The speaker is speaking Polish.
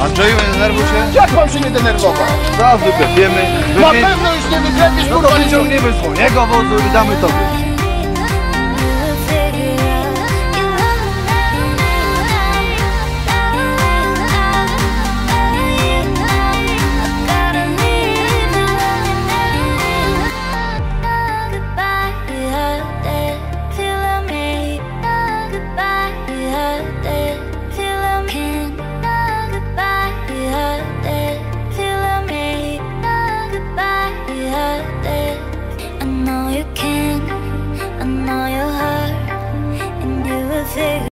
Andrzeju, nie denerwuj się. Jak mam się nie denerwować? Zaraz wyklepiemy. Na pewno już nie wyklepiesz, No kurwa, nie wyciągniemy z mojego wozu i damy tobie. I know you can, I know your heart, and you will figure